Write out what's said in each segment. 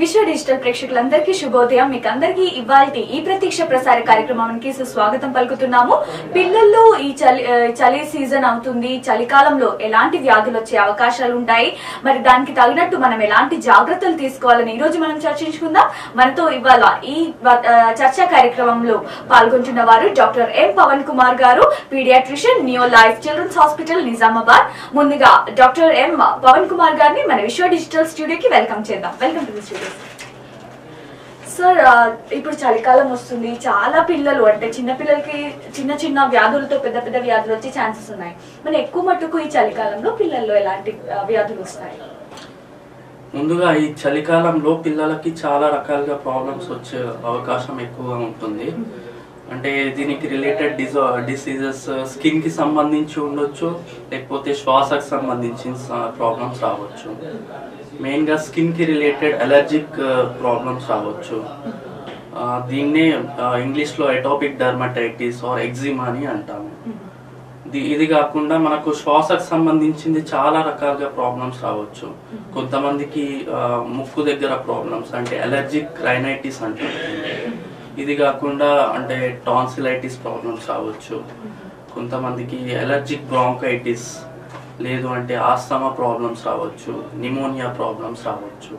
విశ్వ డిజిటల్ ప్రేక్షకులందరికీ శుభోదయం. మీకు అందరికీ ఇవాళ ఈ ప్రతీక్ష ప్రసార కార్యక్రమానికి సుస్వాగతం పలుకుతున్నాము. పిల్లల్లో ఈ చలి చలి సీజన్ అవుతుంది. చలికాలంలో ఎలాంటి వ్యాధులు వచ్చే అవకాశాలు ఉంటాయి? మరి దానికి తగినట్టు మనం ఎలాంటి జాగ్రత్తలు తీసుకోవాలని ఈ రోజు మనం చర్చించుకుందాం. మనతో ఇవాళ ఈ చర్చా కార్యక్రమంలో పాల్గొంటున్న వారు డాక్టర్ ఎం పవన్ కుమార్ గారు pediatrician neo life children's hospital Nizamabad. ముందుగా డాక్టర్ ఎం పవన్ కుమార్ గారిని మన విశ్వ డిజిటల్ స్టూడియోకి వెల్కమ్ చేద్దాం. Welcome to the studio. Sir ఇప్పుడు చలికాలం వస్తుంది. చాలా పిల్లలు అంటే చిన్న పిల్లలకి చిన్న చిన్న వ్యాధులతో పెద్ద పెద్ద వ్యాధులు వచ్చే ఛాన్సెస్ ఉన్నాయి. మరి ఎక్కువ మట్టుకు ఈ చలికాలంలో పిల్లల్లో ఎలాంటి వ్యాధులు వస్తాయి? ముందుగా ఈ చలికాలంలో పిల్లలకి చాలా రకాలుగా ప్రాబ్లమ్స్ వచ్చే అవకాశం ఎక్కువగా ఉంటుంది. అంటే దీనికి రిలేటెడ్ డిజా డిసీజెస్ స్కిన్కి సంబంధించి ఉండొచ్చు లేకపోతే శ్వాసకు సంబంధించిన ప్రాబ్లమ్స్ రావచ్చు. మెయిన్గా స్కిన్కి రిలేటెడ్ అలర్జిక్ ప్రాబ్లమ్స్ రావచ్చు. దీన్నే ఇంగ్లీష్లో ఎటోపిక్ డర్మటైటిస్ ఆర్ ఎగ్జిమా అని అంటాము. ఇది- ఇది కాకుండా మనకు శ్వాసకు సంబంధించింది చాలా రకాలుగా ప్రాబ్లమ్స్ రావచ్చు. కొంతమందికి ముక్కు దగ్గర ప్రాబ్లమ్స్ అంటే అలర్జిక్ రైనైటిస్ అంటారు. ఇది కాకుండా అంటే టాన్సిలైటిస్ ప్రాబ్లమ్స్ రావచ్చు. కొంతమందికి అలర్జిక్ బ్రాంకైటిస్ లేదు అంటే ఆస్తమా ప్రాబ్లమ్స్ రావచ్చు నిమోనియా ప్రాబ్లమ్స్ రావచ్చు.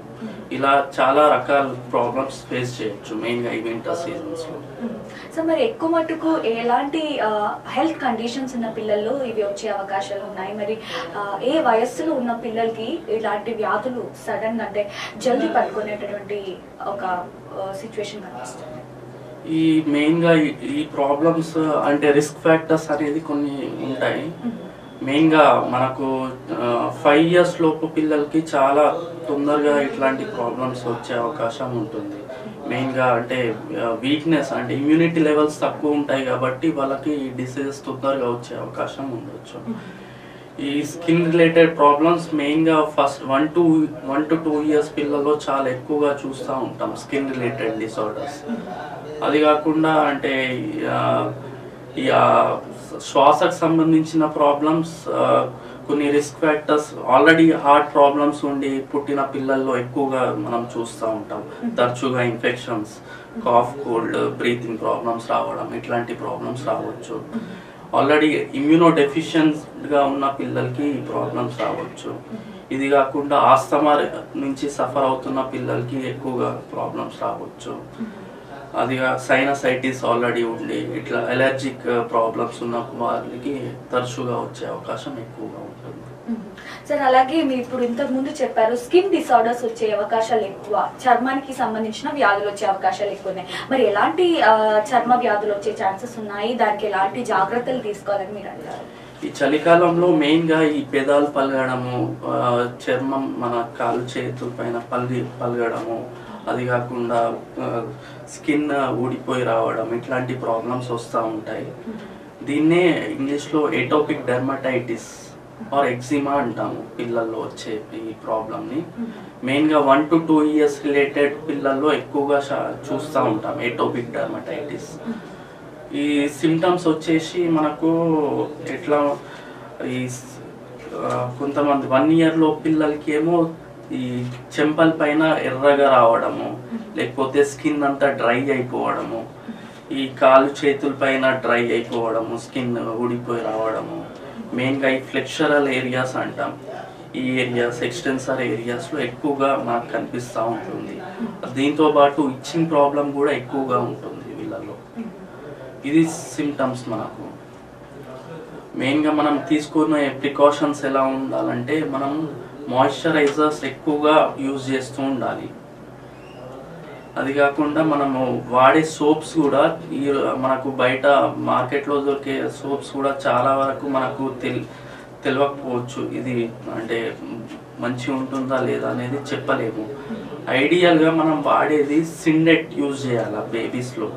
ఇలా చాలా రకాల ప్రాబ్లమ్స్ ఫేస్ చేయొచ్చు మెయిన్గా ఈ వింటర్ సీజన్స్లో. సో మరి ఎక్కువ మట్టుకు ఎలాంటి హెల్త్ కండిషన్స్ ఉన్న పిల్లల్లో ఇవి వచ్చే అవకాశాలు ఉన్నాయి? మరి ఏ వయస్సులో ఉన్న పిల్లలకి ఇలాంటి వ్యాధులు సడన్ అంటే జల్దీ పట్టుకునేటటువంటి ఒక సిచ్యువేషన్ కనిపిస్తుంది? ఈ మెయిన్గా ఈ- ఈ ప్రాబ్లమ్స్ అంటే రిస్క్ ఫ్యాక్టర్స్ అనేది కొన్ని ఉంటాయి. మెయిన్గా మనకు ఫైవ్ ఇయర్స్ లోపు పిల్లలకి చాలా తొందరగా ఇట్లాంటి ప్రాబ్లమ్స్ వచ్చే అవకాశం ఉంటుంది. మెయిన్గా అంటే వీక్నెస్ అంటే ఇమ్యూనిటీ లెవెల్స్ తక్కువ ఉంటాయి కాబట్టి వాళ్ళకి డిసీజెస్ తొందరగా వచ్చే అవకాశం ఉండొచ్చు. ఈ స్కిన్ రిలేటెడ్ ప్రాబ్లమ్స్ మెయిన్గా first one two one two two years పిల్లల్లో చాలా ఎక్కువగా చూస్తూ ఉంటాం స్కిన్ రిలేటెడ్ డిసార్డర్స్ అది కాకుండా అంటే ఈ శ్వాసకు సంబంధించిన ప్రాబ్లమ్స్ కొన్ని risk factors already heart problems ఉండి పుట్టిన పిల్లల్లో ఎక్కువగా మనం చూస్తూ ఉంటాం. తరచుగా infections cough cold breathing problems రావడం ఇట్లాంటి ప్రాబ్లమ్స్ రావచ్చు. ఆల్రెడీ ఇమ్యూనో గా ఉన్న పిల్లలకి ఈ ప్రాబ్లమ్స్ రావచ్చు. ఇది కాకుండా ఆస్తమా నుంచి సఫర్ అవుతున్న పిల్లలకి ఎక్కువగా ప్రాబ్లమ్స్ రావచ్చు. అది సైనసైటిస్ ఆల్రెడీ ఉండి ఇట్లా అలర్జిక్ ప్రాబ్లమ్స్ ఉన్న వాళ్ళకి తరచుగా వచ్చే అవకాశం ఎక్కువగా ఉంటుంది. సార్ అలాగే మీరు ఇప్పుడు ఇంతకు ముందు చెప్పారు స్కిన్ డిసార్డర్స్ వచ్చే అవకాశాలు ఎక్కువ చర్మానికి సంబంధించిన వ్యాధులు వచ్చే అవకాశాలు ఎక్కువ ఉన్నాయి మరి ఎలాంటి చర్మ వ్యాధులు వచ్చే ఛాన్సెస్ ఉన్నాయి? దానికి ఎలాంటి జాగ్రత్తలు తీసుకోవాలని మీరు అంటారు ఈ చలికాలంలో మెయిన్గా ఈ పెదాలు పలగడము చర్మం మన కాలు చేతుల పైన పల్లి పలగడము అది కాకుండా స్కిన్ ఊడిపోయి రావడం ఇట్లాంటి ప్రాబ్లమ్స్ వస్తూ ఉంటాయి. దీన్నే ఇంగ్లీష్లో ఎటోపిక్ డెర్మటైటిస్ ఆర్ ఎగ్జిమా అంటాము. పిల్లల్లో వచ్చే ఈ ప్రాబ్లమ్ని మెయిన్గా one two two years related పిల్లల్లో ఎక్కువగా చూస్తూ ఉంటాం ఎటోపిక్ డెర్మటైటిస్ ఈ సిమ్టమ్స్ వచ్చేసి మనకు ఎట్లా ఈ కొంతమంది వన్ ఇయర్లో పిల్లలకి ఏమో ఈ చెంపల పైన ఎర్రగా రావడము లేకపోతే స్కిన్ అంతా డ్రై అయిపోవడము ఈ కాలు చేతుల పైన డ్రై అయిపోవడము స్కిన్ ఊడిపోయి రావడము. మెయిన్గా ఈ ఫ్లెక్షరల్ ఏరియాస్ అంటాం. ఈ ఏరియాస్ ఎక్స్టెన్సర్ ఏరియాస్లో ఎక్కువగా మాకు కనిపిస్తూ ఉంటుంది. దీంతో పాటు ఇచ్చింగ్ ప్రాబ్లం కూడా ఎక్కువగా ఉంటుంది వీళ్ళలో ఇది సిమ్టమ్స్ మనకు. మెయిన్గా మనం తీసుకునే ప్రికాషన్స్ ఎలా ఉండాలంటే మనం మాయిశ్చరైజర్స్ ఎక్కువగా యూజ్ చేస్తూ ఉండాలి. అది కాకుండా మనము వాడే సోప్స్ కూడా ఈ మనకు బయట మార్కెట్లో దొరికే సోప్స్ కూడా చాలా వరకు మనకు తెల్ తెలియకపోవచ్చు ఇది అంటే మంచి ఉంటుందా లేదా అనేది చెప్పలేము. ఐడియల్గా మనం వాడేది సిండెట్ యూజ్ చేయాలి బేబీస్లో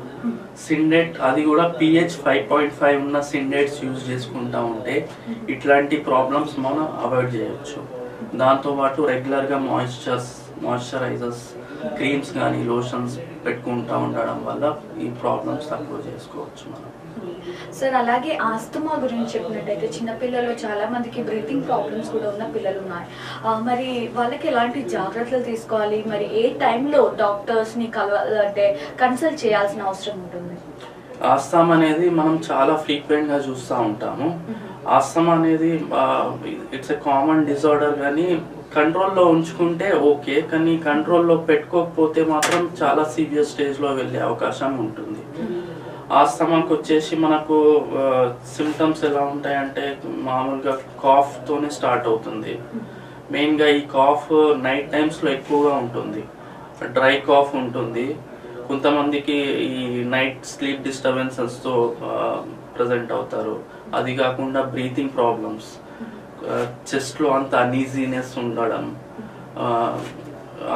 సిండెట్ అది కూడా పిహెచ్ ఫైవ్ పాయింట్ ఫైవ్ ఉన్న సిండెట్స్ యూజ్ చేసుకుంటా ఉంటే ఇట్లాంటి ప్రాబ్లమ్స్ మనం అవాయిడ్ చేయొచ్చు. దాంతో పాటు రెగ్యులర్గా మాయిశ్చర్స్ మాయిశ్చరైజర్స్ క్రీమ్స్ కానీ లోషన్స్ పెట్టుకుంటూ ఉండడం వల్ల ఈ ప్రాబ్లమ్స్ తక్కువ చేసుకోవచ్చు మనం. సార్ అలాగే ఆస్తమా గురించి చెప్పినట్టయితే చిన్నపిల్లలు చాలా మందికి బ్రీతింగ్ ప్రాబ్లమ్స్ కూడా ఉన్న పిల్లలు ఉన్నాయి మరి వాళ్ళకి ఎలాంటి జాగ్రత్తలు తీసుకోవాలి? మరి ఏ టైంలో డాక్టర్స్ని కలవాలంటే కన్సల్ట్ చేయాల్సిన అవసరం ఉంటుంది? ఆస్తమా అనేది మనం చాలా ఫ్రీక్వెంట్గా చూస్తూ ఉంటాము. ఆస్తమ అనేది ఇట్స్ ఎ కామన్ డిజార్డర్ కానీ కంట్రోల్లో ఉంచుకుంటే ఓకే కానీ కంట్రోల్లో పెట్టుకోకపోతే మాత్రం చాలా సీరియస్ స్టేజ్లో వెళ్ళే అవకాశం ఉంటుంది. ఆస్తమాకు వచ్చేసి మనకు సిమ్టమ్స్ ఎలా ఉంటాయంటే మామూలుగా కాఫ్తోనే స్టార్ట్ అవుతుంది. మెయిన్గా ఈ కాఫ్ నైట్ టైమ్స్లో ఎక్కువగా ఉంటుంది. డ్రై కాఫ్ ఉంటుంది. కొంతమందికి ఈ నైట్ స్లీప్ డిస్టర్బెన్సెస్తో ప్రజెంట్ అవుతారు. అది కాకుండా బ్రీతింగ్ ప్రాబ్లమ్స్ చెస్ట్లో అంత అనీజీనెస్ ఉండడం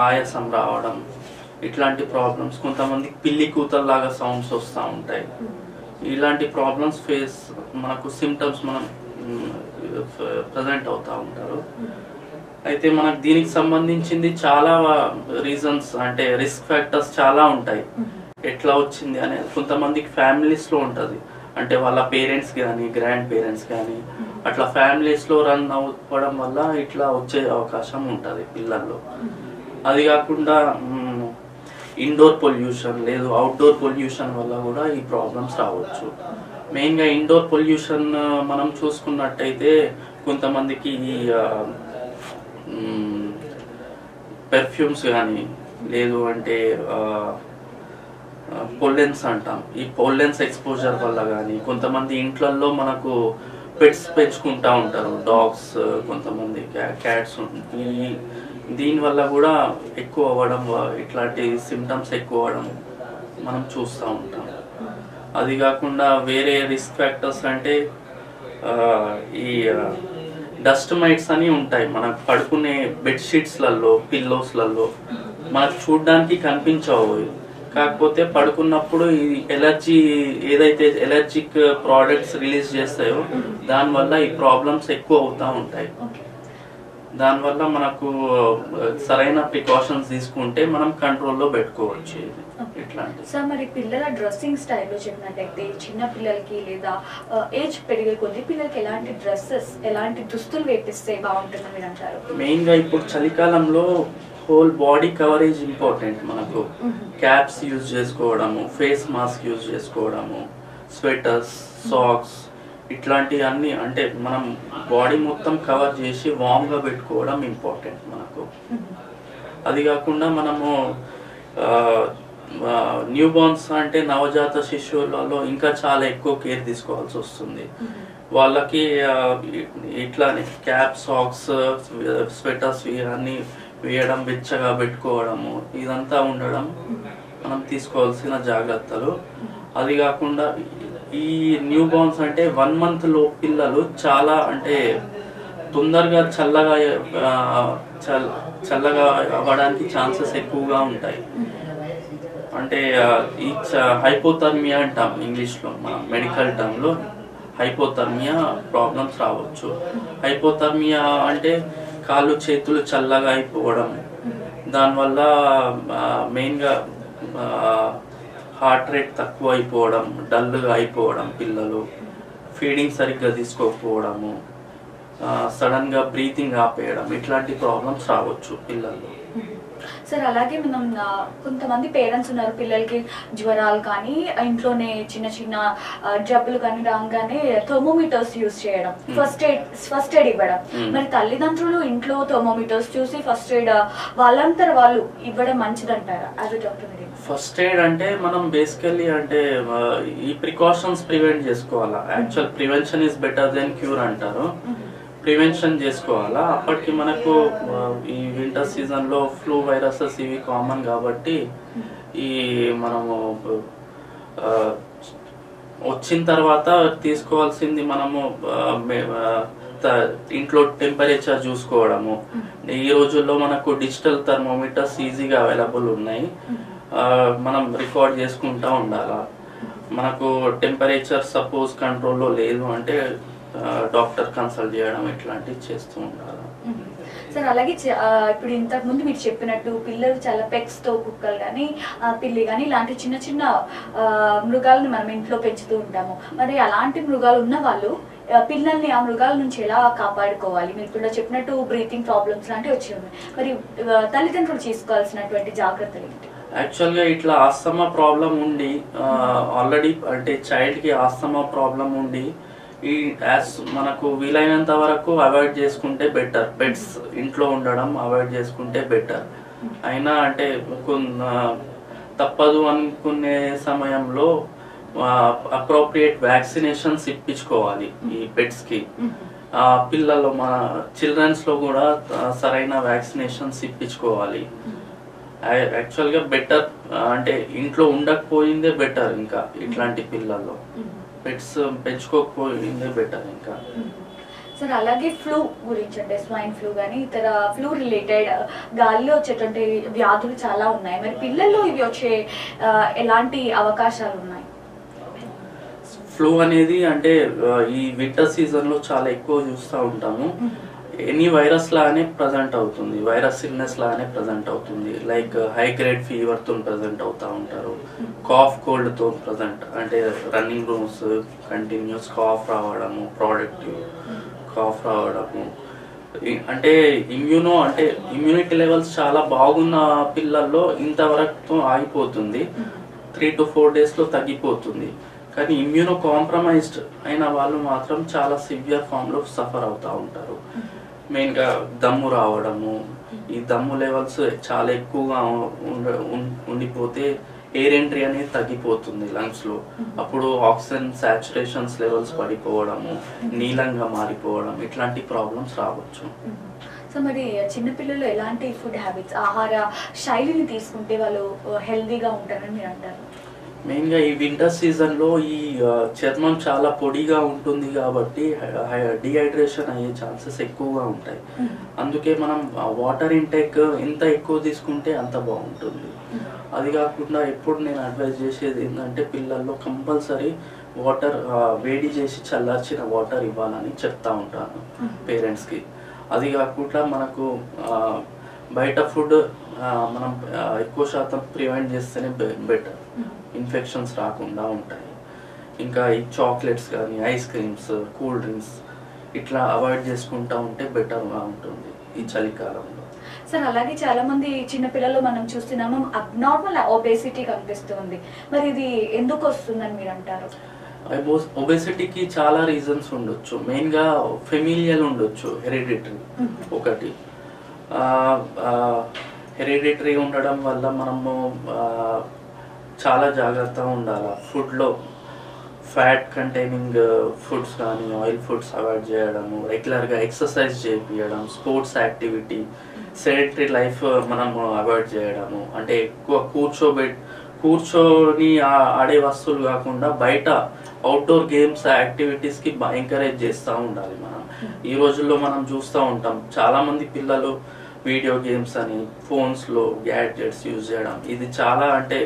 ఆయాసం రావడం ఇట్లాంటి ప్రాబ్లమ్స్ కొంతమందికి పిల్లి కూతల్లాగా సౌండ్స్ వస్తూ ఉంటాయి. ఇలాంటి ప్రాబ్లమ్స్ ఫేస్ మనకు సిమ్టమ్స్ మనం ప్రజెంట్ అవుతూ ఉంటారు. అయితే మనకు దీనికి సంబంధించింది చాలా రీజన్స్ అంటే రిస్క్ ఫ్యాక్టర్స్ చాలా ఉంటాయి. ఎట్లా వచ్చింది అనేది కొంతమందికి ఫ్యామిలీస్లో అంటే వాళ్ళ పేరెంట్స్ కానీ గ్రాండ్ పేరెంట్స్ కానీ అట్లా ఫ్యామిలీస్లో రన్ అవ్వడం వల్ల ఇట్లా వచ్చే అవకాశం ఉంటుంది పిల్లల్లో. అది కాకుండా ఇండోర్ పొల్యూషన్ లేదు అవుట్డోర్ పొల్యూషన్ వల్ల కూడా ఈ ప్రాబ్లమ్స్ రావచ్చు. మెయిన్గా ఇండోర్ పొల్యూషన్ మనం చూసుకున్నట్టయితే కొంతమందికి ఈ పెర్ఫ్యూమ్స్ కానీ లేదు అంటే పొల్లెన్స్ అంటాం. ఈ పొల్లెన్స్ ఎక్స్పోజర్ వల్ల కానీ కొంతమంది ఇంట్లల్లో మనకు పెట్స్ పెంచుకుంటా ఉంటారు. డాగ్స్ కొంతమంది క్యాట్స్ ఈ దీని వల్ల కూడా ఎక్కువ అవ్వడం ఇట్లాంటి సిమ్టమ్స్ ఎక్కువ అవ్వడం మనం చూస్తూ ఉంటాం. అది కాకుండా వేరే రిస్క్ ఫ్యాక్టర్స్ అంటే ఈ డస్ట్ మైట్స్ అని ఉంటాయి. మనకు పడుకునే బెడ్షీట్స్లలో పిల్లోస్లలో మనకు చూడడానికి కనిపించవు. కాకపోతే పడుకున్నప్పుడు ఈ ఎలర్జీ ఏదైతే ఎలర్జిక్ ప్రోడక్ట్స్ రిలీజ్ చేస్తాయో దానివల్ల ఈ ప్రాబ్లమ్స్ ఎక్కువ అవుతా ఉంటాయి. దానివల్ల మనకు సరైన ప్రికాషన్స్ తీసుకుంటే మనం కంట్రోల్లో పెట్టుకోవచ్చు. ఇట్లాంటి సార్ మరి పిల్లల డ్రెస్సింగ్ స్టైల్లో చెప్పినట్టయితే చిన్న పిల్లలకి లేదా ఏజ్ పెరిగే కొద్ది పిల్లలకి ఎలాంటి డ్రెస్సెస్ ఎలాంటి దుస్తులు వేపిస్తే బాగుంటుందని మీరు అంటారు? మెయిన్గా ఇప్పుడు చలికాలంలో హోల్ బాడీ కవరేజ్ ఇంపార్టెంట్ మనకు. క్యాప్స్ యూజ్ చేసుకోవడము ఫేస్ మాస్క్ యూజ్ చేసుకోవడము స్వెటర్స్ సాక్స్ ఇట్లాంటి అన్ని అంటే మనం బాడీ మొత్తం కవర్ చేసి వామ్గా పెట్టుకోవడం ఇంపార్టెంట్ మనకు. అది కాకుండా మనము న్యూ బోర్న్స్ అంటే నవజాత శిశువులలో ఇంకా చాలా ఎక్కువ కేర్ తీసుకోవాల్సి వస్తుంది. వాళ్ళకి ఇట్లానే క్యాప్ సాక్స్ స్వెటర్స్ ఇవన్నీ వేయడం వెచ్చగా పెట్టుకోవడము ఇదంతా ఉండడం మనం తీసుకోవాల్సిన జాగ్రత్తలు. అది కాకుండా ఈ న్యూ బోర్న్స్ అంటే వన్ మంత్లో పిల్లలు చాలా అంటే తొందరగా చల్లగా చల్- చల్లగా అవ్వడానికి ఛాన్సెస్ ఎక్కువగా ఉంటాయి. అంటే ఈ హైపోథర్మియా అంటాం ఇంగ్లీష్లో మనం మెడికల్ టర్మ్లో హైపోథర్మియా ప్రాబ్లమ్స్ రావచ్చు. హైపోథర్మియా అంటే కాళ్ళు చేతులు చల్లగా అయిపోవడం. దానివల్ల మెయిన్గా హార్ట్ రేట్ తక్కువ అయిపోవడం డల్గా అయిపోవడం పిల్లలు. ఫీడింగ్ సరిగ్గా తీసుకోకపోవడము. సడన్గా బ్రీతింగ్ ఆపేయడం. ఇట్లాంటి ప్రాబ్లమ్స్ రావచ్చు పిల్లల్లో. సార్ అలాగే మనం కొంతమంది పేరెంట్స్ ఉన్నారు పిల్లలకి జ్వరాలు కానీ ఇంట్లోనే చిన్న చిన్న జబ్బులు కానీ రాగానే థర్మోమీటర్స్ యూజ్ చేయడం. Hmm. First aid first aid ఇవ్వడం. Hmm. మరి తల్లిదండ్రులు ఇంట్లో థర్మోమీటర్స్ చూసి ఫస్ట్ ఎయిడ్ వాళ్ళంతర వాళ్ళు ఇవ్వడం మంచిదంటారా? యాజ్ డాక్టర్ ఫస్ట్ ఎయిడ్ అంటే మనం బేసికల్లీ అంటే ఈ ప్రికాషన్స్ ప్రివెంట్ చేసుకోవాలా. Actual prevention is better than cure అంటారు. ప్రివెన్షన్ చేసుకోవాలా? అప్పటికి మనకు ఈ వింటర్ సీజన్లో ఫ్లూ వైరసెస్ ఇవి కామన్ కాబట్టి ఈ మనము వచ్చిన తర్వాత తీసుకోవాల్సింది మనము త- ఇంట్లో టెంపరేచర్ చూసుకోవడము. ఈ రోజుల్లో మనకు డిజిటల్ థర్మోమీటర్స్ ఈజీగా అవైలబుల్ ఉన్నాయి. మనం రికార్డ్ చేసుకుంటా ఉండాలా? మనకు టెంపరేచర్ సపోజ్ కంట్రోల్లో లేదు అంటే డాక్టర్ కన్సల్ట్ చేయడం ఇట్లాంటివి చేస్తూ ఉండాలి సార్ అలాగే ఇప్పుడు ఇంతకు ముందు మీరు చెప్పినట్టు పిల్లలు చాలా పెక్స్తో కుక్కలు కానీ పిల్లి కానీ ఇలాంటి చిన్న చిన్న మృగాలను మనం ఇంట్లో పెంచుతూ ఉంటాము. మరి అలాంటి మృగాలు ఉన్న వాళ్ళు పిల్లల్ని ఆ మృగాల నుంచి ఎలా కాపాడుకోవాలి? మీరు కూడా చెప్పినట్టు బ్రీతింగ్ ప్రాబ్లమ్స్ లాంటివి వచ్చి ఉన్నాయి. మరి తల్లిదండ్రులు తీసుకోవాల్సినటువంటి జాగ్రత్తలు ఏంటి? యాక్చువల్గా ఇట్లా ఆస్తమా ప్రాబ్లం ఉండి ఆల్రెడీ అంటే చైల్డ్కి ఆస్తమా ప్రాబ్లం ఉండి ఈ యాజ్ మనకు వీలైనంత వరకు అవాయిడ్ చేసుకుంటే బెటర్. బెడ్స్ ఇంట్లో ఉండడం అవాయిడ్ చేసుకుంటే బెటర్. అయినా అంటే తప్పదు అనుకునే సమయంలో అప్రోప్రియేట్ వ్యాక్సినేషన్స్ ఇప్పించుకోవాలి ఈ పెట్స్కి ఆ, పిల్లలు మన చిల్డ్రన్స్లో కూడా సరైన వ్యాక్సినేషన్స్ ఇప్పించుకోవాలి. యాక్చువల్గా బెటర్ అంటే ఇంట్లో ఉండకపోయిందే బెటర్ ఇంకా ఇట్లాంటి పిల్లల్లో. పెట్స్ పెంచుకోకపోయిందే బెటర్ ఇంకా. సార్ అలాగే ఫ్లూ గురించి అంటే స్వైన్ ఫ్లూ కానీ ఇతర ఫ్లూ రిలేటెడ్ గాలిలో వచ్చేటువంటి వ్యాధులు చాలా ఉన్నాయి. మరి పిల్లల్లో ఇవి వచ్చే ఎలాంటి అవకాశాలు ఉన్నాయి? ఫ్లూ అనేది అంటే ఈ వింటర్ సీజన్లో చాలా ఎక్కువ చూస్తూ ఉంటాము. ఎనీ వైరస్ లానే ప్రజెంట్ అవుతుంది. వైరస్ ఇల్నెస్ లానే ప్రజెంట్ అవుతుంది. లైక్ హై గ్రేడ్ ఫీవర్తో ప్రజెంట్ అవుతా ఉంటారు. కాఫ్ కోల్డ్తో ప్రజెంట్ అంటే రన్నింగ్ రూమ్స్ కంటిన్యూస్ కాఫ్ రావడము ప్రోడక్టివ్ కాఫ్ రావడము. అంటే ఇమ్యూనో అంటే ఇమ్యూనిటీ లెవెల్స్ చాలా బాగున్న పిల్లల్లో ఇంతవరకు ఆగిపోతుంది. త్రీ టు ఫోర్ డేస్లో తగ్గిపోతుంది. కానీ ఇమ్యూనో కాంప్రమైజ్డ్ అయిన వాళ్ళు మాత్రం చాలా సివియర్ ఫామ్లో సఫర్ అవుతా ఉంటారు. మెయిన్గా దమ్ము రావడము. ఈ దమ్ము లెవెల్స్ చాలా ఎక్కువగా ఉండ- ఉం- ఉండిపోతే ఎయిర్ ఎంట్రీ అనేది తగ్గిపోతుంది లంగ్స్లో అప్పుడు ఆక్సిజన్ సాచురేషన్స్ లెవెల్స్ పడిపోవడము నీలంగా మారిపోవడం ఇట్లాంటి ప్రాబ్లమ్స్ రావచ్చు. సో మరి చిన్నపిల్లలు ఎలాంటి ఫుడ్ హ్యాబిట్స్ ఆహార శైలిని తీసుకుంటే వాళ్ళు హెల్దీగా ఉంటారని మీరు అంటారు? మెయిన్గా ఈ వింటర్ సీజన్లో ఈ చర్మం చాలా పొడిగా ఉంటుంది కాబట్టి డిహైడ్రేషన్ అయ్యే ఛాన్సెస్ ఎక్కువగా ఉంటాయి. అందుకే మనం వాటర్ ఇంటేక్ ఎంత ఎక్కువ తీసుకుంటే అంత బాగుంటుంది. అది కాకుండా ఎప్పుడు నేను అడ్వైజ్ చేసేది ఏంటంటే పిల్లల్లో కంపల్సరీ వాటర్ వేడి చేసి చల్లార్చిన వాటర్ ఇవ్వాలని చెప్తా ఉంటాను పేరెంట్స్కి. అది కాకుండా మనకు బయట ఫుడ్ మనం ఎక్కువ శాతం ప్రివెంట్ చేస్తేనే బెటర్. ఇన్ఫెక్షన్స్ రాకుండా ఉంటాయి. ఇంకా ఈ చాక్లెట్స్ కానీ ఐస్ క్రీమ్స్ కూల్ డ్రింక్స్ ఇట్లా అవాయిడ్ చేసుకుంటా ఉంటే బెటర్గా ఉంటుంది ఈ చలికాలంలో. సార్ అలాగే చాలా మంది చిన్న పిల్లలు మనం చూస్తున్నాము అబ్నార్మల్ ఒబేసిటీ కనిపిస్తుంది. మరి ఇది ఎందుకు వస్తుందని మీరు అంటారు? ఒబెసిటీకి చాలా రీజన్స్ ఉండొచ్చు. మెయిన్గా ఫెమిలియల్ ఉండొచ్చు హెరిడిటరీ ఒకటి. హెరిడిటరీ ఉండడం వల్ల మనము చాలా జాగ్రత్తగా ఉండాలి? ఫుడ్లో ఫ్యాట్ కంటైనింగ్ uh, ఫుడ్స్ కానీ ఆయిల్ ఫుడ్స్ అవాయిడ్ చేయడము రెగ్యులర్గా ఎక్సర్సైజ్ చేయించడం sports activity sedentary life uh, మనము అవాయిడ్ చేయడము. అంటే ఎక్కువ కూర్చోబెట్ కూర్చొని ఆడే వస్తువులు కాకుండా బయట అవుట్డోర్ గేమ్స్ యాక్టివిటీస్కి ఎంకరేజ్ చేస్తూ ఉండాలి మనం. ఈ రోజుల్లో మనం చూస్తూ ఉంటాం చాలామంది పిల్లలు వీడియో గేమ్స్ అని ఫోన్స్లో గ్యాడ్జెట్స్ యూజ్ చేయడం. ఇది చాలా అంటే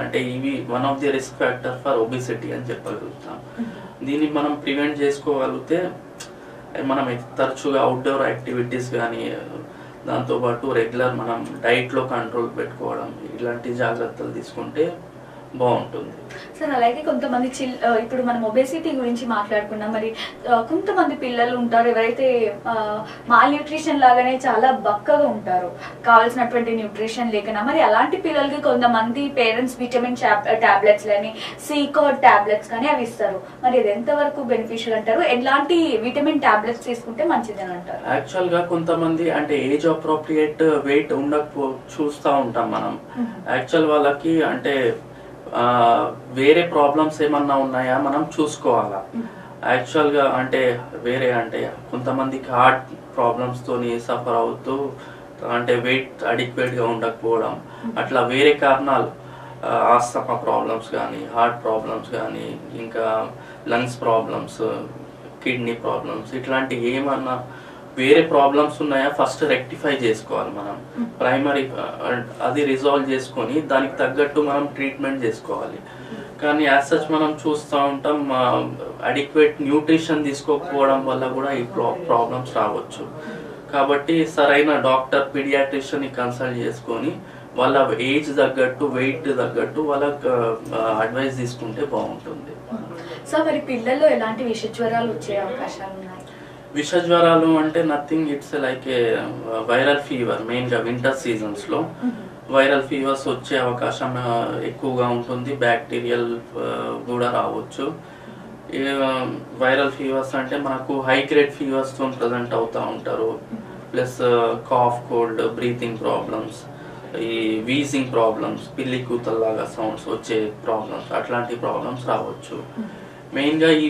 అంటే ఇవి one of the risk factor for obesity అని చెప్పగలుగుతాం. దీన్ని మనం ప్రివెంట్ చేసుకోగలిగితే మనం తరచుగా అవుట్డోర్ యాక్టివిటీస్ కానీ దాంతోపాటు రెగ్యులర్ మనం డైట్లో కంట్రోల్ పెట్టుకోవడం ఇలాంటి జాగ్రత్తలు తీసుకుంటే బాగుంటుంది. సార్ అలాగే కొంతమంది చిల్ ఇప్పుడు మనం ఒబేసిటీ గురించి మాట్లాడుకున్నాం. మరి కొంతమంది పిల్లలు ఉంటారు. ఎవరైతే మాల్ న్యూట్రిషన్ లాగానే చాలా బక్కగా ఉంటారు. కావాల్సినటువంటి న్యూట్రిషన్ లేకనా మరి అలాంటి పిల్లలకి కొంతమంది పేరెంట్స్ విటమిన్ టాబ్లెట్స్ అని సీకోడ్ టాబ్లెట్స్ కానీ అవి ఇస్తారు. మరి ఇది ఎంతవరకు బెనిఫిషియల్ అంటారు? ఎలాంటి విటమిన్ టాబ్లెట్స్ తీసుకుంటే మంచిదని అంటారు? యాక్చువల్గా కొంతమంది అంటే ఏజ్ అప్రోప్రియేట్ వెయిట్ ఉండకపో చూస్తూ ఉంటాం మనం. యాక్చువల్ వాళ్ళకి అంటే వేరే ప్రాబ్లమ్స్ ఏమన్నా ఉన్నాయా? మనం చూసుకోవాలా. యాక్చువల్గా అంటే వేరే అంటే కొంతమందికి హార్ట్ ప్రాబ్లమ్స్ తోని సఫర్ అవుతూ అంటే వెయిట్ అడిక్వేట్గా ఉండకపోవడం అట్లా వేరే కారణాలు ఆస్తమా ప్రాబ్లమ్స్ కానీ హార్ట్ ప్రాబ్లమ్స్ కానీ ఇంకా లంగ్స్ ప్రాబ్లమ్స్ కిడ్నీ ప్రాబ్లమ్స్ ఇట్లాంటి ఏమన్నా వేరే ప్రాబ్లమ్స్ ఉన్నాయా? ఫస్ట్ రెక్టిఫై చేసుకోవాలి మనం. ప్రైమరీ అది రిజాల్వ్ చేసుకొని దానికి తగ్గట్టు మనం ట్రీట్మెంట్ చేసుకోవాలి. కానీ యాజ్ సచ్ మనం చూస్తూ ఉంటాం అడిక్వేట్ న్యూట్రిషన్ తీసుకోకపోవడం వల్ల కూడా ఈ ప్రాబ్లమ్స్ రావచ్చు. కాబట్టి సరైన డాక్టర్ పీడియాట్రిషియన్ కన్సల్ట్ చేసుకొని వాళ్ళ ఏజ్ తగ్గట్టు వెయిట్ తగ్గట్టు వాళ్ళకి అడ్వైస్ తీసుకుంటే బాగుంటుంది. సో మరి పిల్లల్లో ఎలాంటి విష జ్వరాలు వచ్చే అవకాశాలు విష జ్వరాలు అంటే nothing it's like a viral fever మెయిన్గా వింటర్ సీజన్స్లో. వైరల్ ఫీవర్స్ వచ్చే అవకాశం ఆ, ఎక్కువగా ఉంటుంది. బ్యాక్టీరియల్ కూడా రావచ్చు. వైరల్ ఫీవర్స్ అంటే మనకు హై గ్రేడ్ ఫీవర్స్తో ప్రజెంట్ అవుతా ఉంటారు. Plus cough cold breathing problems ఈ వీజింగ్ ప్రాబ్లమ్స్ పిల్లి కూతల్లాగా సౌండ్స్ వచ్చే ప్రాబ్లమ్స్ అట్లాంటి ప్రాబ్లమ్స్ రావచ్చు. మెయిన్గా ఈ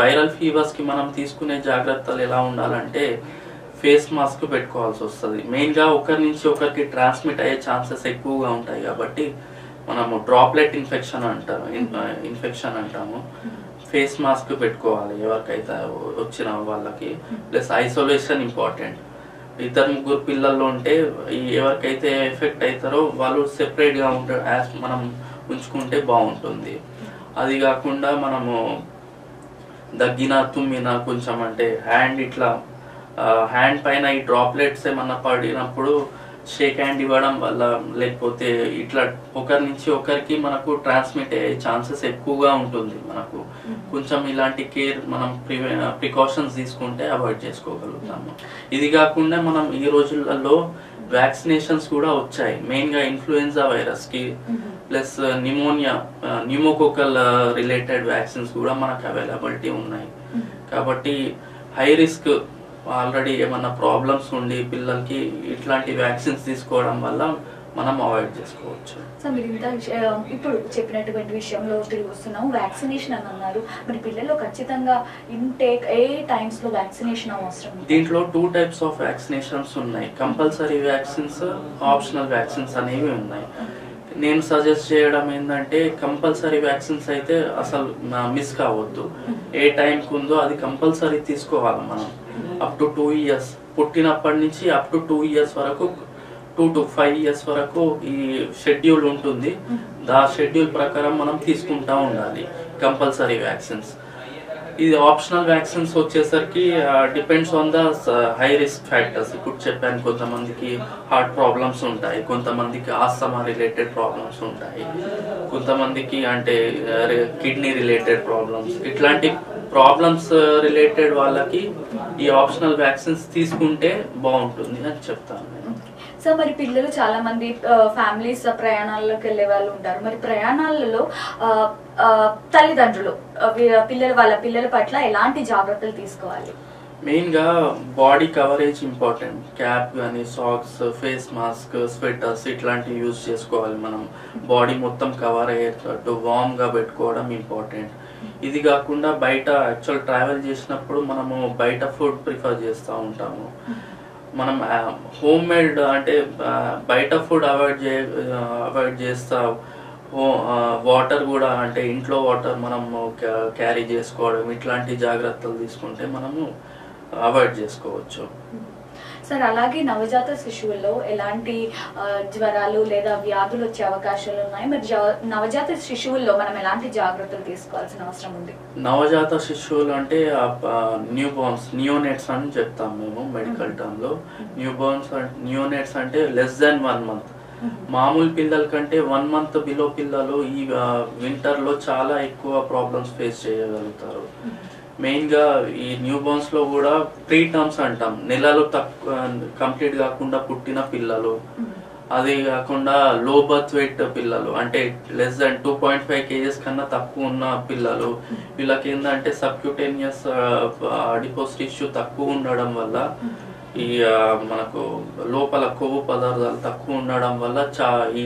వైరల్ ఫీవర్స్కి మనం తీసుకునే జాగ్రత్తలు ఎలా ఉండాలంటే ఫేస్ మాస్క్ పెట్టుకోవాల్సి వస్తుంది. మెయిన్గా ఒకరి నుంచి ఒకరికి ట్రాన్స్మిట్ అయ్యే ఛాన్సెస్ ఎక్కువగా ఉంటాయి కాబట్టి మనము డ్రాప్లెట్ ఇన్ఫెక్షన్ అంటారు ఇన్ఫెక్షన్ అంటాము. ఫేస్ మాస్క్ పెట్టుకోవాలి ఎవరికైతే వచ్చిన వాళ్ళకి. Plus isolation important. ఇద్దరు ముగ్గురు పిల్లల్లో ఉంటే ఎవరికైతే ఎఫెక్ట్ అవుతారో వాళ్ళు సెపరేట్గా ఉంటారు యాజ్ మనం ఉంచుకుంటే బాగుంటుంది. అది కాకుండా మనము దగ్గిన తుమ్మిన కొంచెం అంటే హ్యాండ్ ఇట్లా హ్యాండ్ పైన ఈ డ్రాప్లెట్స్ ఏమన్నా పడినప్పుడు షేక్ హ్యాండ్ ఇవ్వడం వల్ల లేకపోతే ఇట్లా ఒకరి నుంచి ఒకరికి మనకు ట్రాన్స్మిట్ అయ్యే ఛాన్సెస్ ఎక్కువగా ఉంటుంది మనకు. కొంచెం ఇలాంటి కేర్ మనం ప్రికాషన్స్ తీసుకుంటే అవాయిడ్ చేసుకోగలుగుతాము. ఇది కాకుండా మనం ఈ రోజులలో వ్యాక్సినేషన్స్ కూడా వచ్చాయి. మెయిన్గా ఇన్ఫ్లుయెన్జా వైరస్కి plus pneumonia pneumococcal related vaccines కూడా మనకు అవైలబిలిటీ ఉన్నాయి. కాబట్టి హై రిస్క్ ఆల్రెడీ ఏమన్నా ప్రాబ్లమ్స్ ఉండి పిల్లలకి ఇట్లాంటి వ్యాక్సిన్స్ తీసుకోవడం వల్ల మనం అవాయిడ్ చేసుకోవచ్చు. సో మీరు ఇంత ఇప్పుడు చెప్పినటువంటి విషయంలో తిరిగి వస్తున్నాము వ్యాక్సినేషన్ అని అన్నారు. మరి పిల్లల్లో ఖచ్చితంగా ఇంటేక్ ఏ టైమ్స్లో వ్యాక్సినేషన్ అవసరం? దీంట్లో టూ టైప్స్ ఆఫ్ వ్యాక్సినేషన్స్ ఉన్నాయి. కంపల్సరీ వ్యాక్సిన్స్ ఆప్షనల్ వ్యాక్సిన్స్ అనేవి ఉన్నాయి. నేను సజెస్ట్ చేయడం ఏంటంటే కంపల్సరీ వ్యాక్సిన్స్ అయితే అసలు మిస్ కావద్దు. ఏ టైంకి ఉందో అది కంపల్సరీ తీసుకోవాలి మనం. అప్ టు టూ ఇయర్స్ పుట్టినప్పటి నుంచి అప్ టు టూ ఇయర్స్ వరకు టూ టు ఫైవ్ ఇయర్స్ వరకు ఈ షెడ్యూల్ ఉంటుంది. దా షెడ్యూల్ ప్రకారం మనం తీసుకుంటా ఉండాలి కంపల్సరీ వ్యాక్సిన్స్. ఇది ఆప్షనల్ వ్యాక్సిన్స్ వచ్చేసరికి depends on the high risk factors ఇప్పుడు చెప్పాను కొంతమందికి హార్ట్ ప్రాబ్లమ్స్ ఉంటాయి కొంతమందికి ఆస్తమా రిలేటెడ్ ప్రాబ్లమ్స్ ఉంటాయి కొంతమందికి అంటే కిడ్నీ రిలేటెడ్ ప్రాబ్లమ్స్ ఇట్లాంటి ప్రాబ్లమ్స్ రిలేటెడ్ వాళ్ళకి ఈ ఆప్షనల్ వ్యాక్సిన్స్ తీసుకుంటే బాగుంటుంది అని చెప్తాను. సో మరి పిల్లలు చాలా మంది ఫ్యామిలీస్ ప్రయాణాల్లోకి వెళ్ళే వాళ్ళు ఉంటారు. మరి ప్రయాణాలలో తల్లిదండ్రులు పిల్లలు వాళ్ళ పిల్లల పట్ల ఎలాంటి జాగ్రత్తలు తీసుకోవాలి? మెయిన్గా బాడీ కవరేజ్ ఇంపార్టెంట్. క్యాప్ కానీ సాక్స్ ఫేస్ మాస్క్ స్వెటర్స్ ఇట్లాంటివి యూజ్ చేసుకోవాలి మనం. బాడీ మొత్తం కవర్ అయ్యేటట్టు వార్మ్గా పెట్టుకోవడం ఇంపార్టెంట్. ఇది కాకుండా బయట యాక్చువల్ ట్రావెల్ చేసినప్పుడు మనము బయట ఫుడ్ ప్రిఫర్ చేస్తూ ఉంటాము. మనం హోమ్ మేడ్ అంటే బయట ఫుడ్ అవాయిడ్ చే అవాయిడ్ చేస్తా. వాటర్ కూడా అంటే ఇంట్లో వాటర్ మనము క్యారీ చేసుకోవడం ఇట్లాంటి జాగ్రత్తలు తీసుకుంటే మనము అవాయిడ్ చేసుకోవచ్చు. సార్ అలాగే నవజాత శిశువుల్లో ఎలాంటి జ్వరాలు లేదా వ్యాధులు వచ్చే అవకాశాలు ఉన్నాయి? మరి నవజాత శిశువుల్లో మనం ఎలాంటి జాగ్రత్తలు తీసుకోవాల్సిన అవసరం ఉంది? నవజాత శిశువులు అంటే న్యూ బోర్న్స్ నియోనేట్స్ అని చెప్తాం మేము మెడికల్ టర్మ్లో. న్యూ బోర్న్స్ నియోనేట్స్ అంటే లెస్ దాన్ వన్ మంత్ మామూలు పిల్లల కంటే వన్ మంత్ బిలో పిల్లలు ఈ వింటర్లో చాలా ఎక్కువ ప్రాబ్లమ్స్ ఫేస్ చేయగలుగుతారు. మెయిన్గా ఈ న్యూ బోర్న్స్లో కూడా ప్రీ టర్మ్స్ అంటాం. నెలలు తక్కువ కంప్లీట్ కాకుండా పుట్టిన పిల్లలు. అదే కాకుండా లో బర్త్ వెయిట్ పిల్లలు. అంటే less than two point five KGs కన్నా తక్కువ ఉన్న పిల్లలు. వీళ్ళకి ఏంటంటే సబ్క్యూటేనియస్ అడిపోస్ టిష్యూ తక్కువ ఉండడం వల్ల ఈ మనకు లోపల కొవ్వు పదార్థాలు తక్కువ ఉండడం వల్ల చా ఈ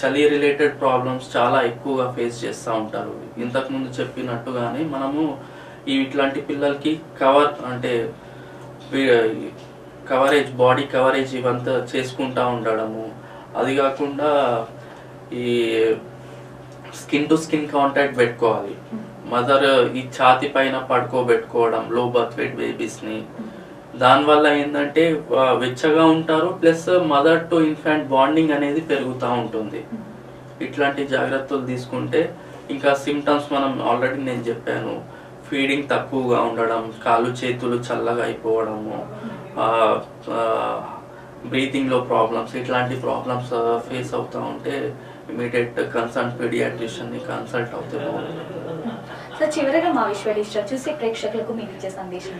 చలి రిలేటెడ్ ప్రాబ్లమ్స్ చాలా ఎక్కువగా ఫేస్ చేస్తూ ఉంటారు. ఇంతకు ముందు చెప్పినట్టుగానే మనము ఇట్లాంటి పిల్లలకి కవర్ అంటే కవరేజ్ బాడీ కవరేజ్ ఇవంతా చేసుకుంటా ఉండడము. అది కాకుండా ఈ స్కిన్ టు స్కిన్ కాంటాక్ట్ పెట్టుకోవాలి. మదర్ ఈ ఛాతి పైన పడుకోబెట్టుకోవడం లో బర్త్ వెయిట్ బేబీస్ని దానివల్ల ఏంటంటే వెచ్చగా ఉంటారు plus mother to infant bonding అనేది పెరుగుతూ ఉంటుంది. ఇట్లాంటి జాగ్రత్తలు తీసుకుంటే ఇంకా సిమ్టమ్స్ మనం ఆల్రెడీ నేను చెప్పాను. ఫీడింగ్ తక్కువగా ఉండడం కాలు చేతులు చల్లగా అయిపోవడము బ్రీతింగ్లో ప్రాబ్లమ్స్ ఇట్లాంటి ప్రాబ్లమ్స్ ఫేస్ అవుతూ ఉంటే ఇమీడియట్ కన్సల్ట్ పీడియాట్రిషియన్ని కన్సల్ట్ అవుతే బాగుంటుంది. సో చివరిగా మా విశ్వలిష్ట చూసే ప్రేక్షకులకు మీరు ఇచ్చే సందేశం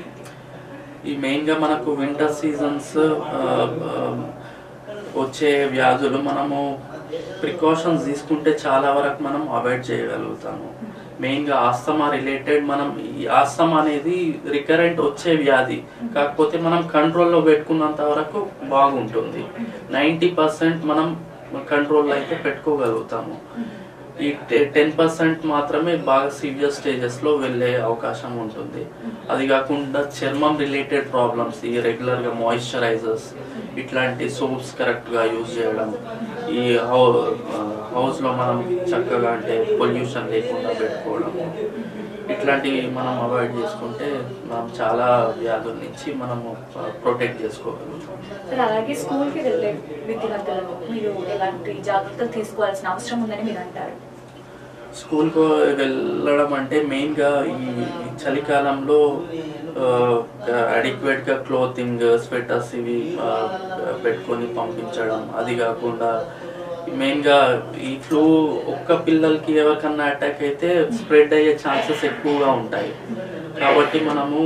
ఈ మెయిన్గా మనకు వింటర్ సీజన్స్ వచ్చే వ్యాధులు మనము ప్రికాషన్స్ తీసుకుంటే చాలా వరకు మనం అవాయిడ్ చేయగలుగుతాము. మెయిన్గా ఆస్తమా రిలేటెడ్ మనం ఈ ఆస్తమా అనేది రికరెంట్ వచ్చే వ్యాధి. కాకపోతే మనం కంట్రోల్లో పెట్టుకున్నంత వరకు బాగుంటుంది. నైంటీ పర్సెంట్ మనం కంట్రోల్లో అయితే పెట్టుకోగలుగుతాము. ఈ టెన్ పర్సెంట్ మాత్రమే బాగా సివియర్ స్టేజెస్లో వెళ్ళే అవకాశం ఉంటుంది. అది కాకుండా చర్మం రిలేటెడ్ ప్రాబ్లమ్స్ ఈ రెగ్యులర్గా మాయిశ్చరైజర్స్ ఇట్లాంటి సోప్స్ కరెక్ట్గా యూజ్ చేయడం ఈ హౌస్లో మనం చక్కగా అంటే పొల్యూషన్ లేకుండా పెట్టుకోవడం ఇట్లాంటివి మనం అవాయిడ్ చేసుకుంటే మనం చాలా వ్యాధుల నుంచి మనము ప్రొటెక్ట్ చేసుకోగలుగుతాం. అలాగే స్కూల్కి వెళ్ళే విద్యార్థులను మీరు ఎలాంటి జాగ్రత్తలు తీసుకోవాల్సిన అవసరం ఉందని మీరు అంటారు? స్కూల్కు వెళ్ళడం అంటే మెయిన్గా ఈ చలికాలంలో అడిక్వేట్గా క్లోతింగ్ స్వెటర్స్ ఇవి పెట్టుకొని పంపించడం. అది కాకుండా మెయిన్గా ఈ ఫ్లూ ఒక్క పిల్లలకి ఎవరికన్నా అటాక్ అయితే స్ప్రెడ్ అయ్యే ఛాన్సెస్ ఎక్కువగా ఉంటాయి. కాబట్టి మనము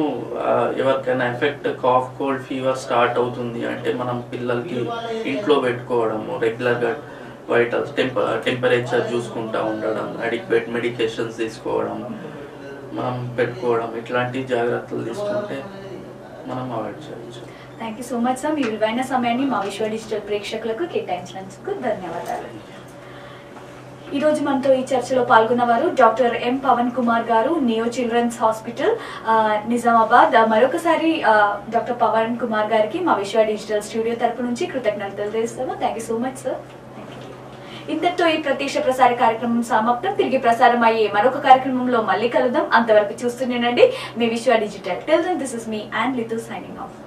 ఎవరికైనా effect cough cold fever start అవుతుంది అంటే మనం పిల్లలకి ఇంట్లో పెట్టుకోవడము రెగ్యులర్గా వైటల్స్ టెంప టెంపరేచర్ చూసుకుంటా ఉండడం అడిక్వేట్ మెడికేషన్స్ తీసుకోవడం మనం పెట్టుకోవడం ఇట్లాంటి జాగ్రత్తలు తీసుకుంటే మనం అవాయిడ్ చేయొచ్చు. Thank you so much sir మీ విలువైన సమయాన్ని మా విశ్వ డిజిటల్ ప్రేక్షకులకు కేటాయించినందుకు ధన్యవాదాలు. ఈ రోజు మనతో ఈ చర్చలో పాల్గొన్న వారు డాక్టర్ ఎం పవన్ కుమార్ గారు నియో చిల్డ్రన్స్ హాస్పిటల్ నిజామాబాద్. మరొకసారి డాక్టర్ పవన్ కుమార్ గారికి మా విశ్వ డిజిటల్ స్టూడియో తరపు నుంచి కృతజ్ఞతలు తెలుస్తాము thank you so much sir ఇంతటితో ఈ ప్రత్యక్ష ప్రసార కార్యక్రమం సమాప్తం. తిరిగి ప్రసారం అయ్యే మరొక కార్యక్రమంలో మళ్ళీ కలుద్దాం. అంతవరకు చూస్తూనేనండి. మీ Vishwa digital. Tell this is me and Lithu signing off